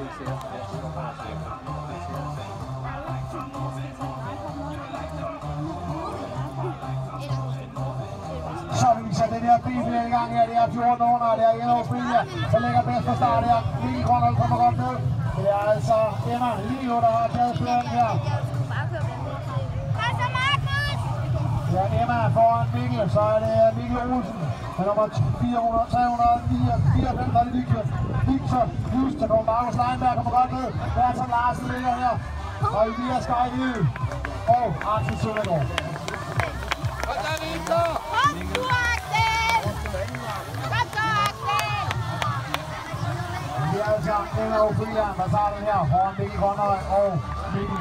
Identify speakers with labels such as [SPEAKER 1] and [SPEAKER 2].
[SPEAKER 1] Så viser den her bil i gang her, det er 1400, det er Yellow Spilja, så ligger bedst på start her, Mikkel Grønhold kommer godt ned. Det er altså Emma Lio, der har taget føren her. Ja, Emma foran Mikkel, så er det Mikkel Olsen med nummer 400, 394, der er Victor. Victor Just, der kommer Markus Leinberg, kommer godt ned. Bertram Larsen ligger her. Og Elias Skejlid og Axel Søndergaard. Det er altså Emma Ophelia, der tager den her foran Mikkel Grønhøj og Mikkel